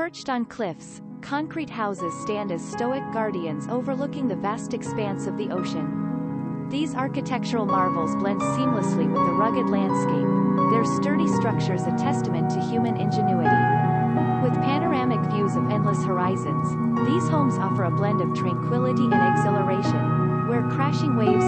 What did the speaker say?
Perched on cliffs, concrete houses stand as stoic guardians overlooking the vast expanse of the ocean. These architectural marvels blend seamlessly with the rugged landscape, their sturdy structures a testament to human ingenuity. With panoramic views of endless horizons, these homes offer a blend of tranquility and exhilaration, where crashing waves.